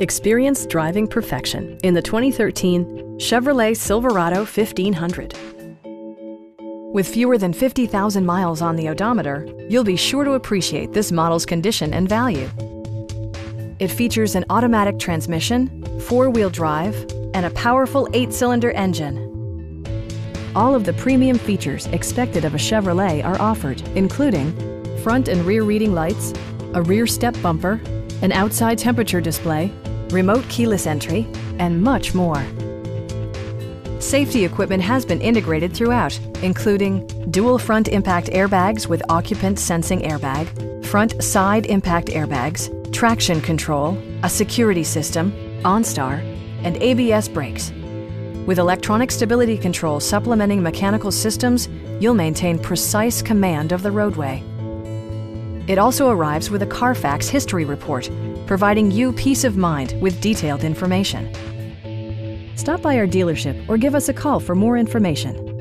Experience driving perfection in the 2013 Chevrolet Silverado 1500. With fewer than 50,000 miles on the odometer, you'll be sure to appreciate this model's condition and value. It features an automatic transmission, four-wheel drive, and a powerful eight-cylinder engine. All of the premium features expected of a Chevrolet are offered, including front and rear reading lights, a rear step bumper, an outside temperature display, remote keyless entry, and much more. Safety equipment has been integrated throughout, including dual front impact airbags with occupant sensing airbag, front side impact airbags, traction control, a security system, OnStar, and ABS brakes. With electronic stability control supplementing mechanical systems, you'll maintain precise command of the roadway. It also arrives with a Carfax history report, providing you peace of mind with detailed information. Stop by our dealership or give us a call for more information.